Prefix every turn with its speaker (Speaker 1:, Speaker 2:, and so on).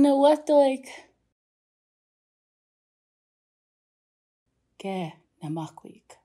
Speaker 1: Nawadoig. Ge, namakwig.